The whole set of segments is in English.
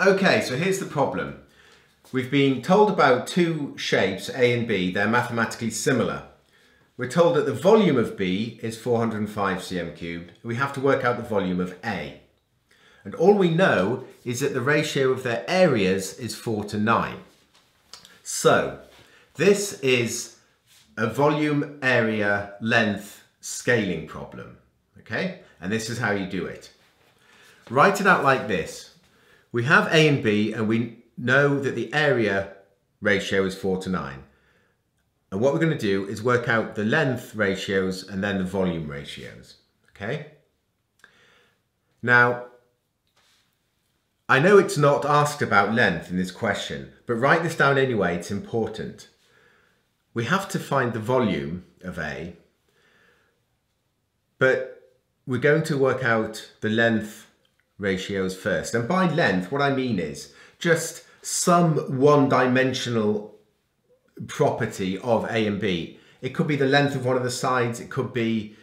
Okay, so here's the problem. We've been told about two shapes, A and B, they're mathematically similar. We're told that the volume of B is 405 cm cubed. We have to work out the volume of A. And all we know is that the ratio of their areas is 4 to 9. So, this is a volume area length scaling problem, okay? And this is how you do it. Write it out like this. We have A and B and we know that the area ratio is 4 to 9. And what we're going to do is work out the length ratios and then the volume ratios, okay? Now, I know it's not asked about length in this question, but write this down anyway, it's important. We have to find the volume of A, but we're going to work out the length ratios first. And by length, what I mean is just some one-dimensional property of A and B. It could be the length of one of the sides, it could be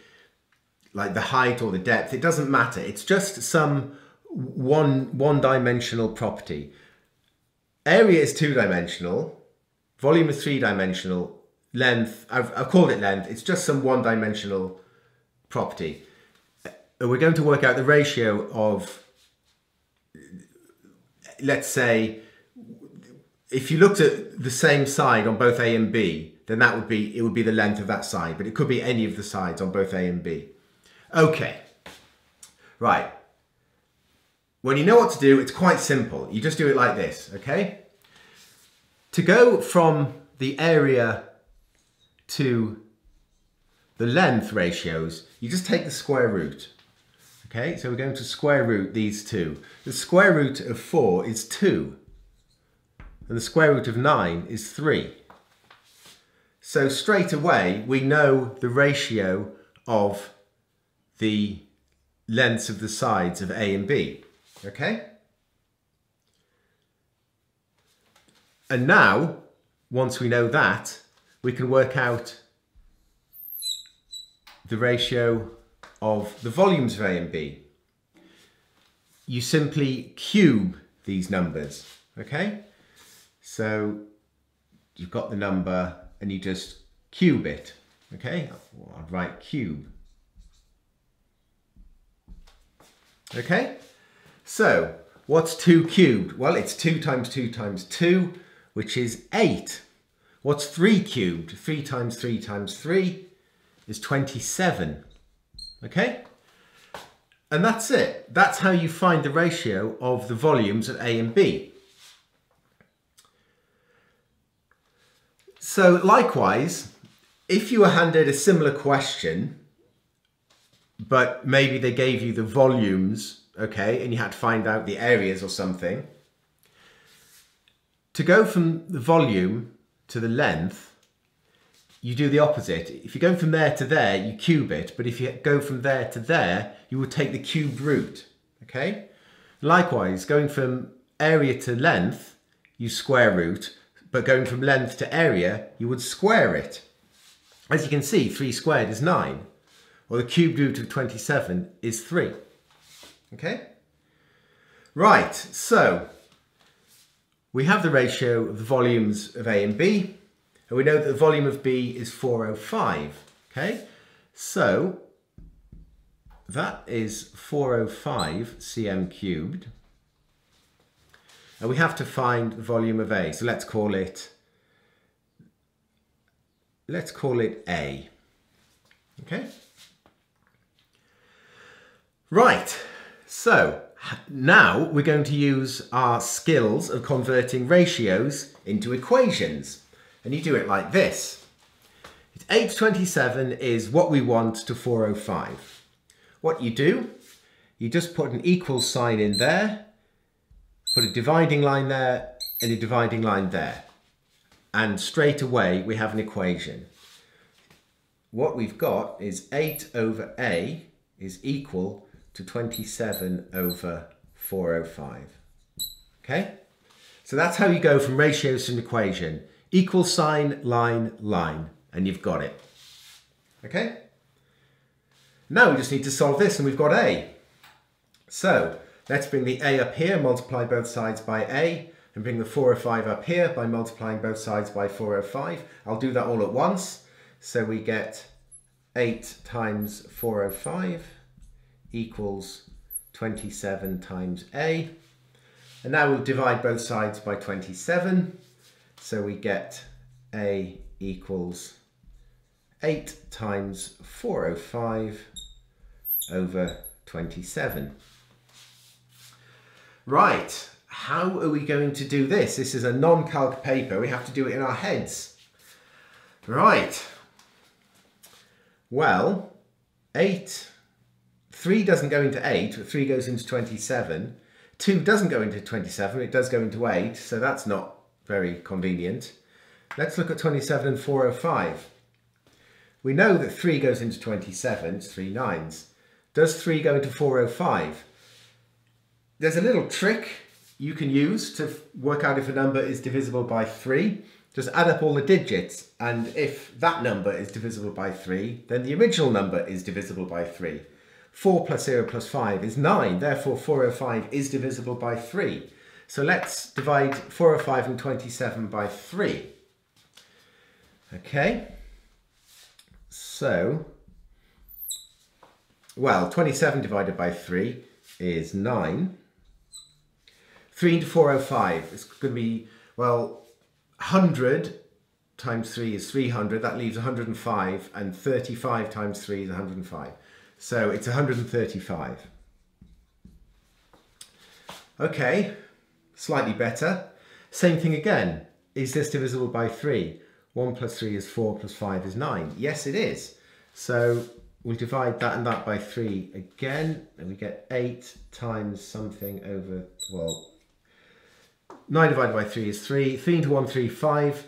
like the height or the depth, it doesn't matter. It's just some one, one dimensional property. Area is two dimensional, volume is three dimensional, length, I've, I've called it length, it's just some one dimensional property. We're going to work out the ratio of, let's say, if you looked at the same side on both A and B, then that would be, it would be the length of that side, but it could be any of the sides on both A and B. Okay, right. When you know what to do, it's quite simple. You just do it like this, okay? To go from the area to the length ratios, you just take the square root. Okay, so we're going to square root these two. The square root of 4 is 2 and the square root of 9 is 3. So straight away we know the ratio of the lengths of the sides of A and B. Okay? And now, once we know that, we can work out the ratio of the volumes of A and B. You simply cube these numbers, okay? So you've got the number and you just cube it. Okay, I'll write cube. Okay, so what's 2 cubed? Well, it's 2 times 2 times 2, which is 8. What's 3 cubed? 3 times 3 times 3 is 27. Okay? And that's it. That's how you find the ratio of the volumes of A and B. So likewise, if you were handed a similar question, but maybe they gave you the volumes, okay, and you had to find out the areas or something, to go from the volume to the length, you do the opposite. If you go from there to there, you cube it, but if you go from there to there, you would take the cubed root, okay? Likewise, going from area to length, you square root, but going from length to area, you would square it. As you can see, 3 squared is 9, or the cubed root of 27 is 3. Okay? Right, so we have the ratio of the volumes of A and B, and we know that the volume of B is 405. Okay, so that is 405 cm cubed. And we have to find the volume of A. So let's call it, let's call it A. Okay. Right, so now we're going to use our skills of converting ratios into equations. And you do it like this. 827 is what we want to 405. What you do, you just put an equal sign in there put a dividing line there and a dividing line there. And straight away we have an equation. What we've got is 8 over A is equal to 27 over 405. Okay? So that's how you go from ratios to an equation. Equal sign, line, line, and you've got it. Okay? Now we just need to solve this and we've got A. So Let's bring the a up here, multiply both sides by a, and bring the 405 up here by multiplying both sides by 405. I'll do that all at once. So we get 8 times 405 equals 27 times a. And now we'll divide both sides by 27. So we get a equals 8 times 405 over 27. Right, how are we going to do this? This is a non-calc paper. We have to do it in our heads. Right. Well, 8, 3 doesn't go into 8, but 3 goes into 27. 2 doesn't go into 27, it does go into 8, so that's not very convenient. Let's look at 27 and 405. We know that 3 goes into 27, it's 3 nines. Does 3 go into 405? There's a little trick you can use to work out if a number is divisible by 3. Just add up all the digits and if that number is divisible by 3 then the original number is divisible by 3. 4 plus 0 plus 5 is 9 therefore 405 is divisible by 3. So let's divide 405 and 27 by 3. Okay, so, well, 27 divided by 3 is 9. 3 into 405 is going to be, well, 100 times 3 is 300. That leaves 105. And 35 times 3 is 105. So it's 135. Okay, slightly better. Same thing again. Is this divisible by 3? 1 plus 3 is 4 plus 5 is 9. Yes, it is. So we'll divide that and that by 3 again. And we get 8 times something over, well, 9 divided by 3 is 3. 3 into 1, 3, 5.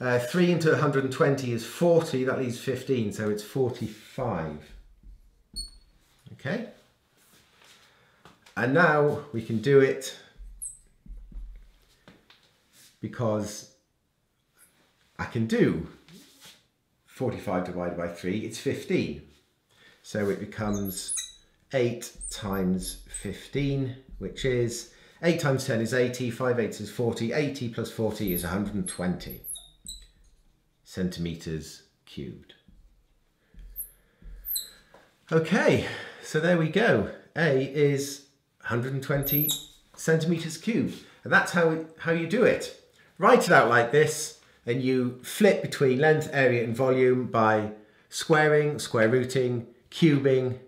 Uh, 3 into 120 is 40. That leaves 15, so it's 45. Okay. And now we can do it because I can do 45 divided by 3, it's 15. So it becomes 8 times 15, which is 8 times 10 is 80, 5 eighths is 40, 80 plus 40 is 120 centimetres cubed. Okay, so there we go. A is 120 centimetres cubed. And that's how, how you do it. Write it out like this and you flip between length, area and volume by squaring, square rooting, cubing,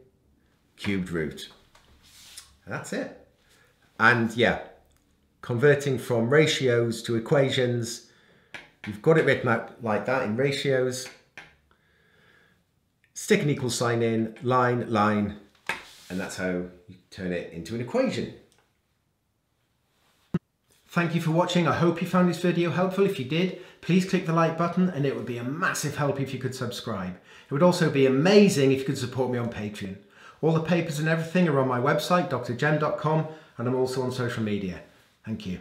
cubed root. That's it. And yeah, converting from ratios to equations, you've got it written out like that in ratios. Stick an equal sign in, line, line, and that's how you turn it into an equation. Thank you for watching. I hope you found this video helpful. If you did, please click the like button and it would be a massive help if you could subscribe. It would also be amazing if you could support me on Patreon. All the papers and everything are on my website, drjem.com, and I'm also on social media. Thank you.